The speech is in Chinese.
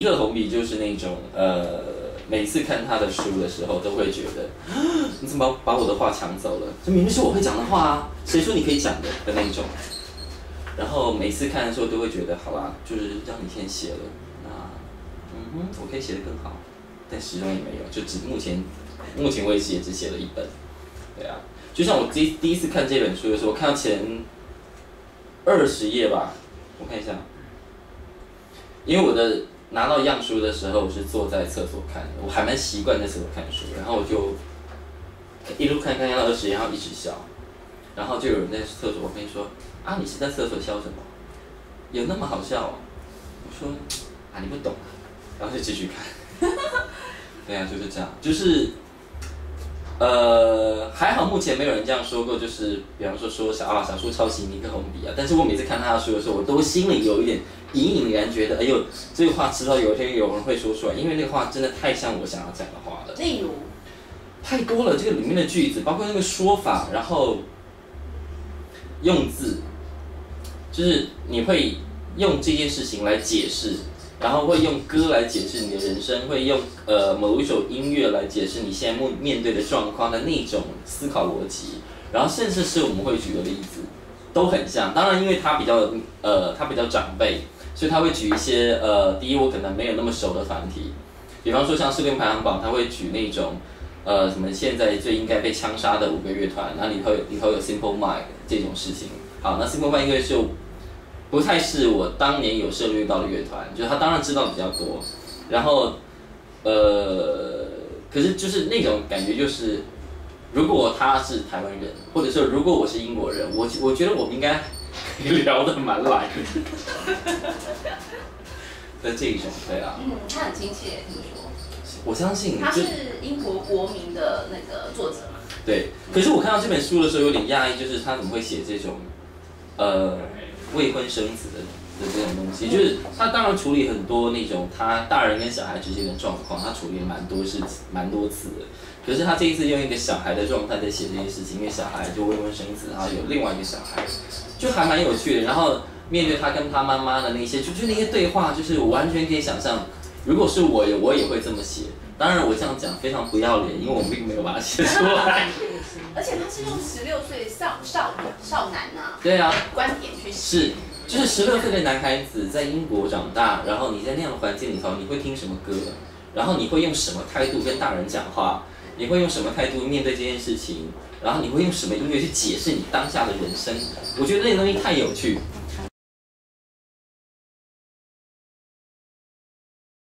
一个红笔就是那种呃，每次看他的书的时候，都会觉得 你怎么把我的话抢走了？这明明是我会讲的话啊，谁说你可以讲的的那种。然后每次看的时候都会觉得，好吧，就是让你先写了，那嗯哼，我可以写得更好，但始终也没有，就只目前目前为止也只写了一本，对啊，就像我第第一次看这本书的时候，我看到前二十页吧，我看一下，因为我的。拿到样书的时候，我是坐在厕所看的，我还蛮习惯在厕所看书，然后我就一路看看看到二十页，然后一直笑，然后就有人在厕所我跟你说：“啊，你是在厕所笑什么？有那么好笑？”我说：“啊，你不懂。”然后就继续看。对啊，就是这样，就是呃，还好目前没有人这样说过，就是比方说说小啊小树抄袭尼克红笔啊，但是我每次看他的书的时候，我都心里有一点。隐隐然觉得，哎呦，这个话迟早有一天有人会说出来，因为那个话真的太像我想要讲的话了。例如，太多了，这个里面的句子，包括那个说法，然后用字，就是你会用这件事情来解释，然后会用歌来解释你的人生，会用呃某一首音乐来解释你现在面面对的状况的那种思考逻辑，然后甚至是我们会举的例子，都很像。当然，因为他比较呃，他比较长辈。所以他会举一些呃，第一我可能没有那么熟的团体，比方说像世界排行榜，他会举那种呃什么现在最应该被枪杀的五个乐团，那里头里头有 Simple Mind 这种事情。好，那 Simple Mind 因为就不太是我当年有涉猎到的乐团，就他当然知道比较多，然后呃，可是就是那种感觉就是，如果他是台湾人，或者说如果我是英国人，我我觉得我们应该。聊得蛮来的 这一种，对啊。嗯，他很亲切，听说。我相信。他是英国国民的那个作者嘛？对。可是我看到这本书的时候有点讶异，就是他怎么会写这种，呃，未婚生子的的这种东西？就是他当然处理很多那种他大人跟小孩之间的状况，他处理了蛮多事情，蛮多次的。可是他这一次用一个小孩的状态在写这件事情，因为小孩就未婚生子，然后有另外一个小孩。就还蛮有趣的，然后面对他跟他妈妈的那些，就就那些对话，就是我完全可以想象，如果是我，我也会这么写。当然我这样讲非常不要脸，因为我并没有把它写出来。而且他是用十六岁少少少男呐，对啊，观点去是，就是十六岁的男孩子在英国长大，然后你在那样的环境里头，你会听什么歌？然后你会用什么态度跟大人讲话？你会用什么态度面对这件事情？然后你会用什么音乐去解释你当下的人生？我觉得那个东西太有趣。